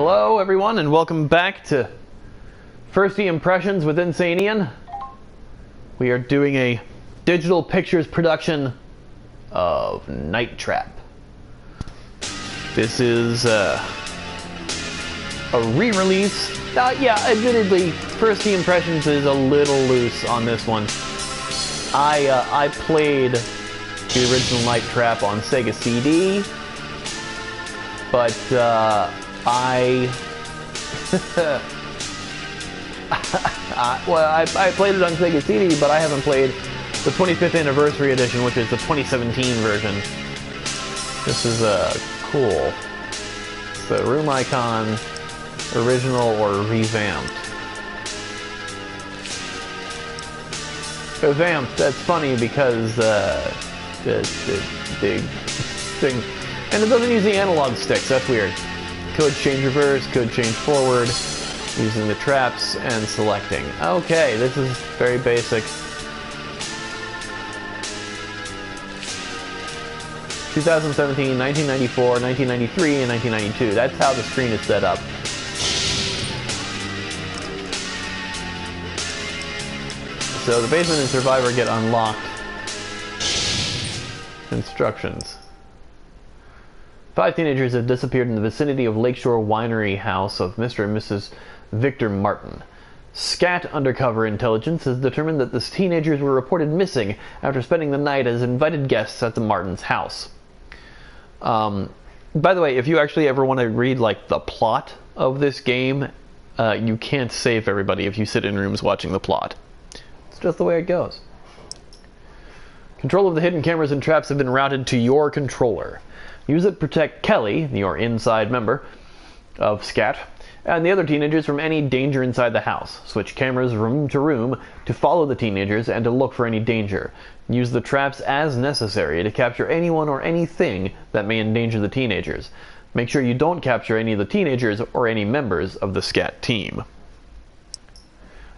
Hello, everyone, and welcome back to First Ian-pressions with Insane Ian. We are doing a Digital Pictures production of Night Trap. This is uh, a re-release. Uh, yeah, admittedly, First Ian-pressions is a little loose on this one. I uh, I played the original Night Trap on Sega CD, but uh, I, I well, I, I played it on Sega CD, but I haven't played the 25th anniversary edition, which is the 2017 version. This is uh, cool. The room icon, original or revamped. Revamped. That's funny because uh, the, the big thing, and it doesn't use the analog sticks. That's weird. Code change reverse, code change forward, using the traps and selecting. Okay, this is very basic. 2017, 1994, 1993, and 1992. That's how the screen is set up. So the basement and survivor get unlocked. Instructions. Five teenagers have disappeared in the vicinity of Lakeshore Winery house of Mr. and Mrs. Victor Martin. SCAT Undercover Intelligence has determined that the teenagers were reported missing after spending the night as invited guests at the Martins' house. Um, by the way, if you actually ever want to read like the plot of this game, uh, you can't save everybody if you sit in rooms watching the plot. It's just the way it goes. Control of the hidden cameras and traps have been routed to your controller. Use it to protect Kelly, your inside member of SCAT, and the other teenagers from any danger inside the house. Switch cameras room to room to follow the teenagers and to look for any danger. Use the traps as necessary to capture anyone or anything that may endanger the teenagers. Make sure you don't capture any of the teenagers or any members of the SCAT team.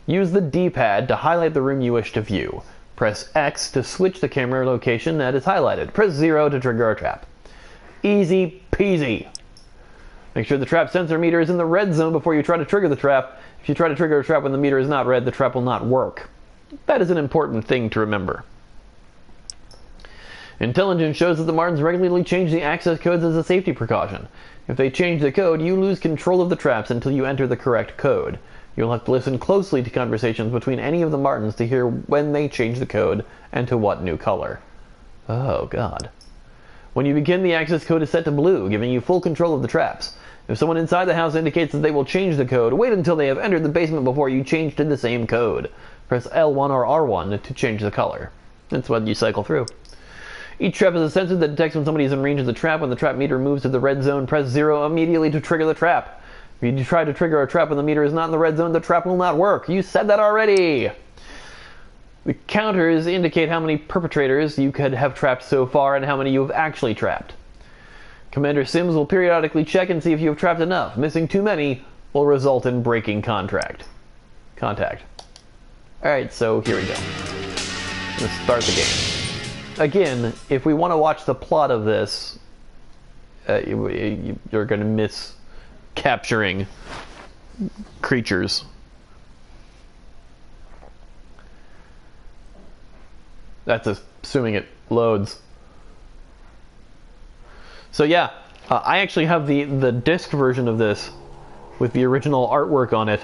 Use the D-pad to highlight the room you wish to view. Press X to switch the camera location that is highlighted. Press 0 to trigger a trap. Easy peasy. Make sure the trap sensor meter is in the red zone before you try to trigger the trap. If you try to trigger a trap when the meter is not red, the trap will not work. That is an important thing to remember. Intelligence shows that the Martins regularly change the access codes as a safety precaution. If they change the code, you lose control of the traps until you enter the correct code. You'll have to listen closely to conversations between any of the Martins to hear when they change the code and to what new color. Oh, God. When you begin, the access code is set to blue, giving you full control of the traps. If someone inside the house indicates that they will change the code, wait until they have entered the basement before you change to the same code. Press L1 or R1 to change the color. That's what you cycle through. Each trap has a sensor that detects when somebody is in range of the trap. When the trap meter moves to the red zone, press 0 immediately to trigger the trap. If you try to trigger a trap when the meter is not in the red zone, the trap will not work. You said that already! The counters indicate how many perpetrators you could have trapped so far and how many you have actually trapped. Commander Sims will periodically check and see if you have trapped enough. Missing too many will result in breaking contract. Contact. Alright, so here we go. Let's start the game. Again, if we want to watch the plot of this, uh, you, you're going to miss capturing creatures. That's assuming it loads. So yeah, uh, I actually have the, the disc version of this with the original artwork on it.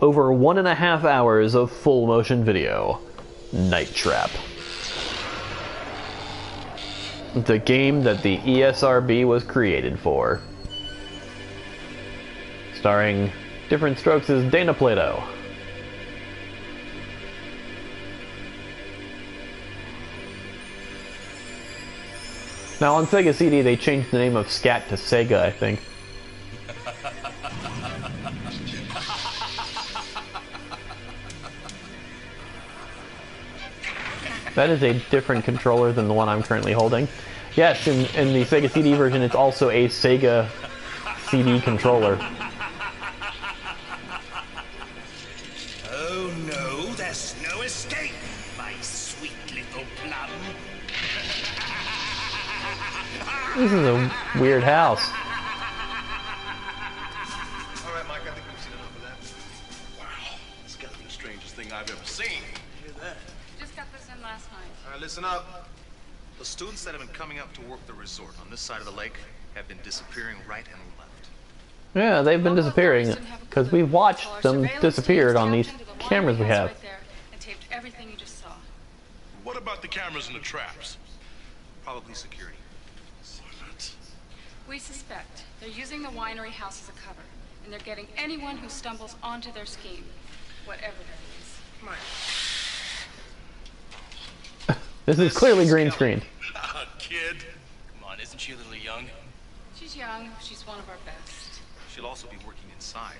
Over one and a half hours of full motion video. Night Trap. The game that the ESRB was created for. Starring Diff'rent Strokes Dana Plato. Now on Sega CD they changed the name of Scat to Sega, I think. That is a different controller than the one I'm currently holding. Yes, in, in the Sega CD version it's also a Sega CD controller. weird house. All right, Mike, I think we've seen enough of that. Wow, it's got to be the strangest thing I've ever seen. Hear that? Just got this in last night. All right, listen up. The students that have been coming up to work the resort on this side of the lake have been disappearing right and left. Yeah, they've been disappearing because we've watched them disappear on these cameras we have. Right what about the cameras and the traps? Probably security. What? We suspect they're using the winery house as a cover, and they're getting anyone who stumbles onto their scheme, whatever that is. Mike. This is clearly green screen. Ah, kid. Come on, isn't she a little young? She's young. She's one of our best. She'll also be working inside.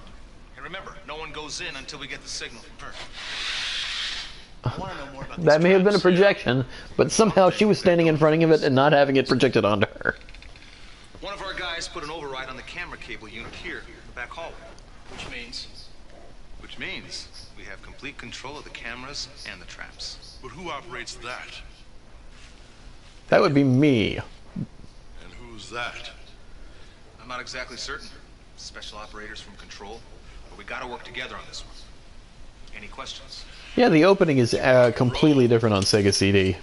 And remember, no one goes in until we get the signal from her. I want to know more about That these may have been a projection, but somehow she was standing in front of it and not having it projected onto her. One of guys put an override on the camera cable unit here in the back hallway. Which means Which means we have complete control of the cameras and the traps. But who operates that? That would be me. And who's that? I'm not exactly certain. Special operators from control. But we gotta work together on this one. Any questions? Yeah, the opening is uh, completely different on Sega CD.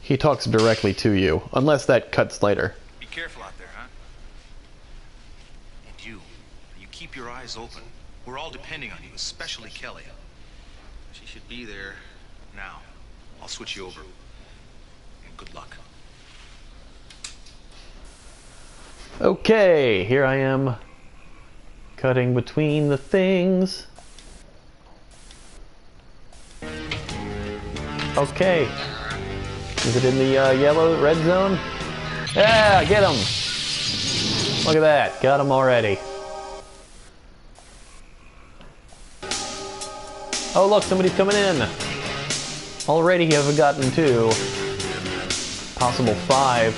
He talks directly to you, unless that cuts later. Be careful out there, huh? And you. You keep your eyes open. We're all depending on you, especially Kelly. She should be there now. I'll switch you over. And good luck. Okay, here I am, cutting between the things. Okay. Is it in the uh, yellow, red zone? Yeah, get him! Look at that, got him already. Oh look, somebody's coming in. Already have gotten two. Possible five.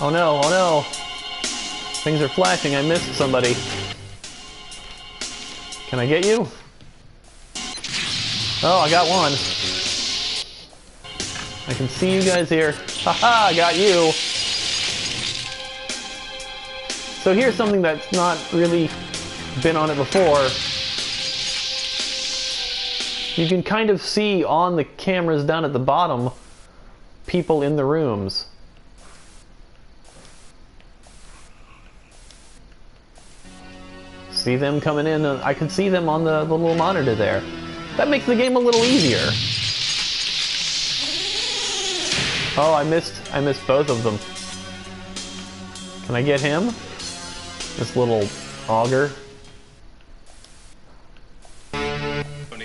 Oh no, oh no. Things are flashing, I missed somebody. Can I get you? Oh, I got one. I can see you guys here. Haha, I got you. So here's something that's not really been on it before. You can kind of see on the cameras down at the bottom people in the rooms. See them coming in. uh, I can see them on the, the little monitor there. That makes the game a little easier. Oh, I missed. I missed both of them. Can I get him? This little auger.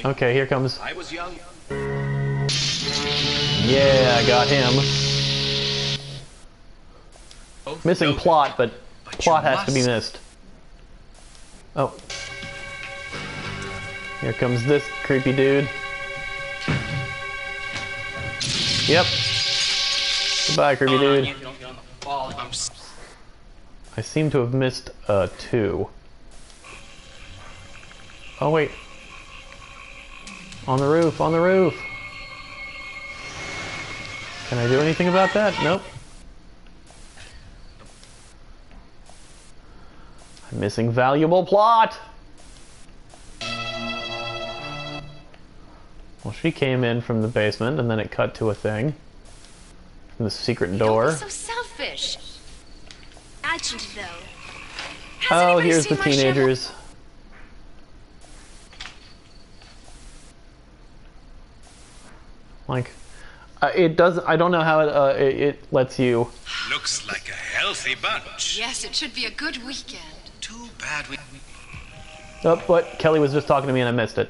Okay, here comes. I was young. Yeah, I got him. Missing Noted. plot, but But plot has to be missed. Oh. Here comes this creepy dude. Yep. Goodbye, creepy dude. you don't get on the ball. I'm s- I seem to have missed uh, two. Oh, wait. On the roof, on the roof. Can I do anything about that? Nope. I'm missing valuable plot. Well, she came in from the basement and then it cut to a thing. From the secret door. So selfish. Imagined though. Oh, here's the teenagers. Like, uh, it does. I don't know how it, uh, it it lets you. Looks like a healthy bunch. Yes, it should be a good weekend. Too bad we. Oh, but Kelly was just talking to me and I missed it.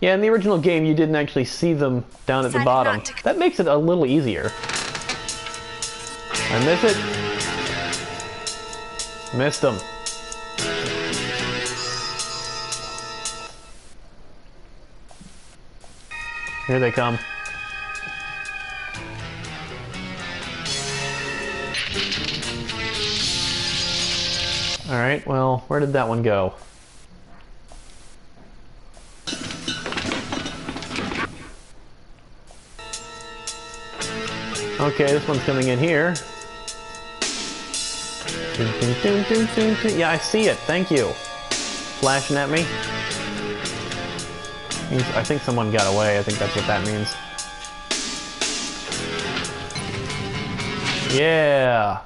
Yeah, in the original game, you didn't actually see them down at the bottom. to- That makes it a little easier. I miss it. Missed them. Here they come. Alright, well, where did that one go? Okay, this one's coming in here. Yeah, I see it. Thank you. Flashing at me. Means- I think someone got away. I think that's what that means. Yeah.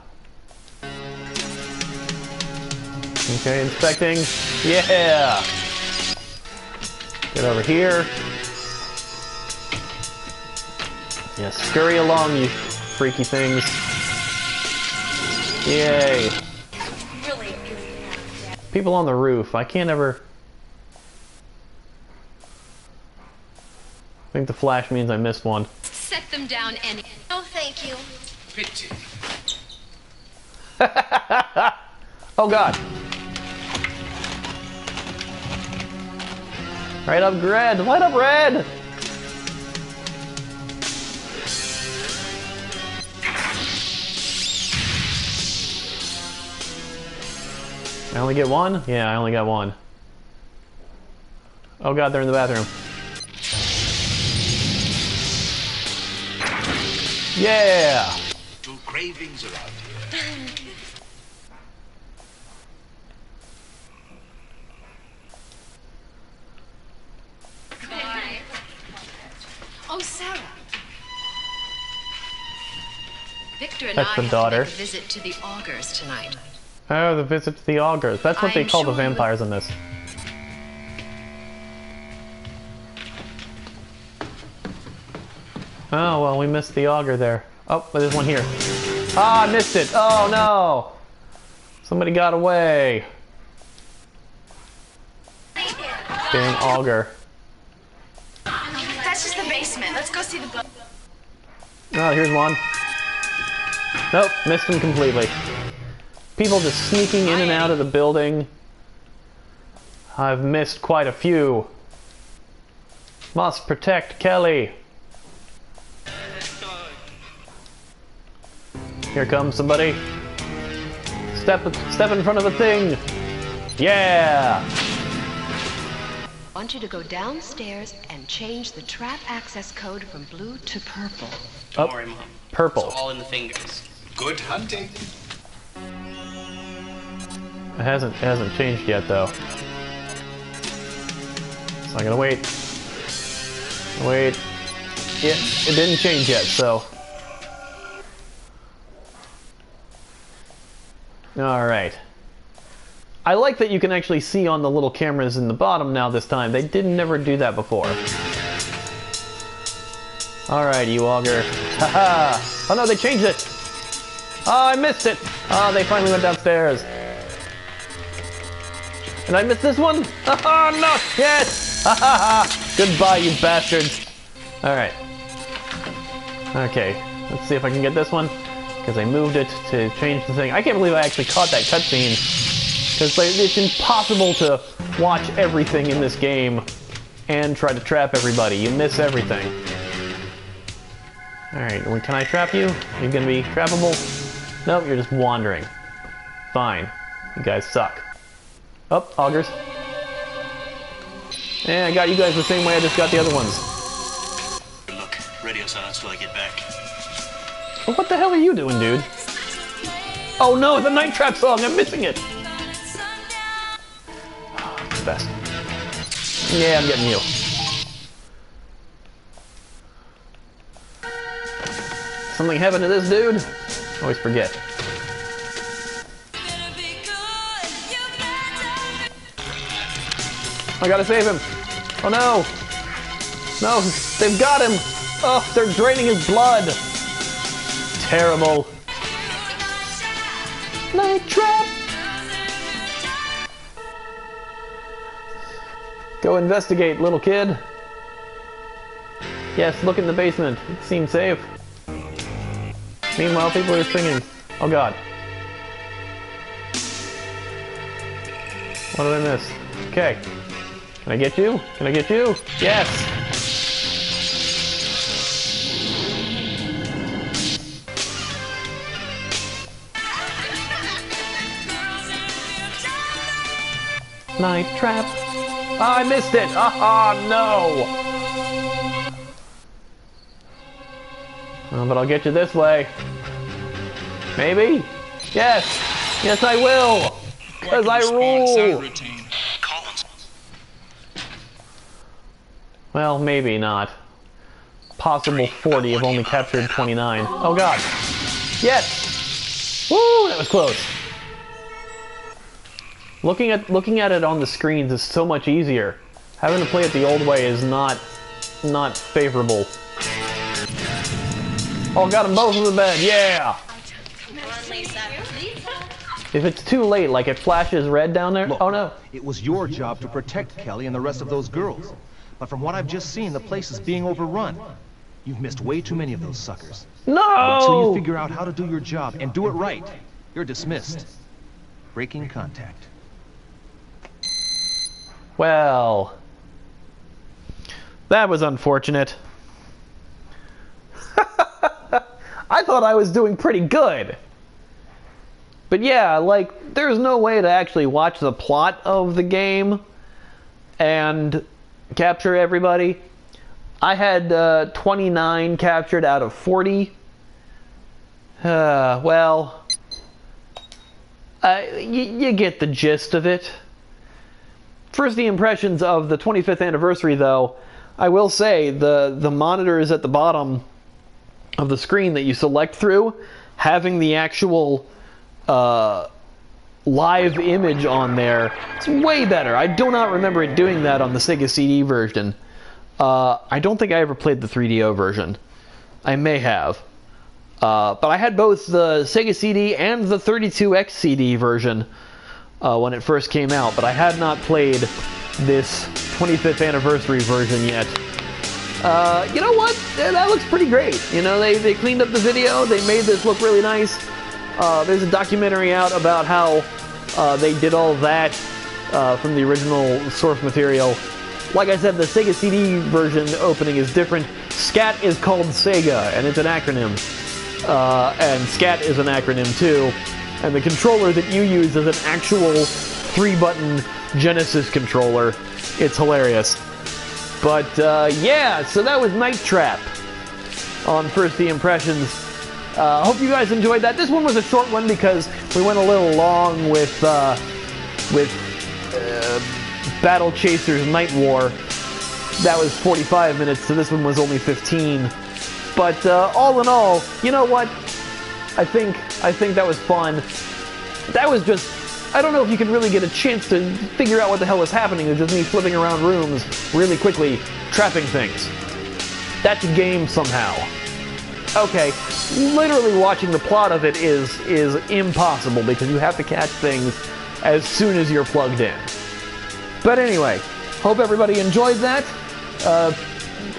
Okay, inspecting. Yeah. Get over here. Yeah, scurry along, you freaky things. Yay. People on the roof. I can't ever. Think the flash means I missed one. set them down any. Oh, thank you. Pity. Oh god. Right up red. Light up red. I only get one? Yeah, I only got one. Oh god, they're in the bathroom. Yeah! Two cravings around here. Oh, Sarah. Victor and That's I the have daughter. to a visit to the augurs tonight. Oh, the visit to the augurs. That's what they I'm call the sure you- vampires in this. Oh, well, we missed the auger there. Oh, but there's one here. Ah, I missed it. Oh, no. Somebody got away. Dang auger. That's just the basement. Let's go see the book. Oh, here's one. Nope, missed him completely. People just sneaking in and out of the building. I've missed quite a few. Must protect Kelly. Here comes somebody. Step step in front of a thing. Yeah. I want you to go downstairs and change the trap access code from blue to purple. Don't Oh. worry, Mom. Purple. It's all in the fingers. Good hunting. It hasn't it hasn't changed yet though. So I'm gonna wait. Wait. Yeah, it didn't change yet, so. Alright. I like that you can actually see on the little cameras in the bottom now this time. They didn't never do that before. Alright, you auger. Haha! Oh no, they changed it! Oh, I missed it! Oh, they finally went downstairs. And I missed this one? Oh no! Yes! Ha ha ha! Goodbye, you bastards! Alright. Okay, let's see if I can get this one. Because I moved it to change the thing. I can't believe I actually caught that cutscene. Because it's impossible to watch everything in this game and try to trap everybody. You miss everything. Alright, can I trap you? Are you gonna be trappable? Nope, you're just wandering. Fine. You guys suck. Oh, augers. Yeah, I got you guys the same way I just got the other ones. Look, radio silence till I get back. What the hell are you doing, dude? Oh no, the Night Trap song! I'm missing it! It's the best. Yeah, I'm getting you. Something happened to this dude? Always forget. I gotta save him. Oh no! No, they've got him! Oh, they're draining his blood! Terrible. Night trap! Go investigate, little kid. Yes, look in the basement. It seems safe. Meanwhile, people are singing. Oh god. What did I miss? Okay. Can I get you? Can I get you? Yes! Night trap. Oh, I missed it! Oh, no! Oh, but I'll get you this way. Maybe? Yes! Yes, I will! Because I rule! Well, maybe not. Possible 40 have only captured 29. Oh god. Yes! Woo, that was close. Looking at looking at it on the screens is so much easier. Having to play it the old way is not not favorable. Oh, got them both in the bed. Yeah. If it's too late, like it flashes red down there. Look, oh no. It was your job to protect Kelly and the rest of those girls. But from what I've just seen, the place is being overrun. You've missed way too many of those suckers. No! Until you figure out how to do your job and do it right, you're dismissed. Breaking contact. Well, that was unfortunate. I thought I was doing pretty good. But yeah, like, there's no way to actually watch the plot of the game and capture everybody. I had uh, 29 captured out of 40. Uh, well, uh, you get the gist of it. First, the impressions of the 25th anniversary, though. I will say the the monitors at the bottom of the screen that you select through, having the actual uh, live image on there, it's way better. I do not remember it doing that on the Sega CD version. Uh, I don't think I ever played the 3DO version. I may have. Uh, but I had both the Sega CD and the 32X CD version uh, when it first came out, but I had not played this 25th anniversary version yet. Uh, you know what? That looks pretty great. You know, they, they cleaned up the video, they made this look really nice. Uh, there's a documentary out about how uh, they did all that uh, from the original source material. Like I said, the Sega CD version opening is different. SCAT is called Sega, and it's an acronym. Uh, and SCAT is an acronym too. And the controller that you use is an actual three button Genesis controller. It's hilarious. But uh, yeah, so that was Night Trap on First the Impressions. Uh, hope you guys enjoyed that. This one was a short one because we went a little long with uh, with uh, Battle Chasers Night War. That was 45 minutes, so this one was only 15. But uh, all in all, you know what? I think I think that was fun. That was just I don't know if you could really get a chance to figure out what the hell was happening. It was just me flipping around rooms really quickly, trapping things. That's a game somehow. Okay, literally watching the plot of it is is impossible because you have to catch things as soon as you're plugged in. But anyway, hope everybody enjoyed that. Uh,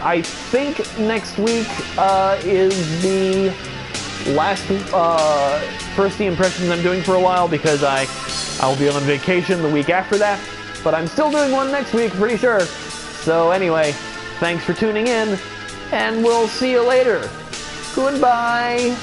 I think next week uh, is the last uh, first the impressions I'm doing for a while because I I'll be on vacation the week after that. But I'm still doing one next week, pretty sure. So anyway, thanks for tuning in, and we'll see you later. Goodbye.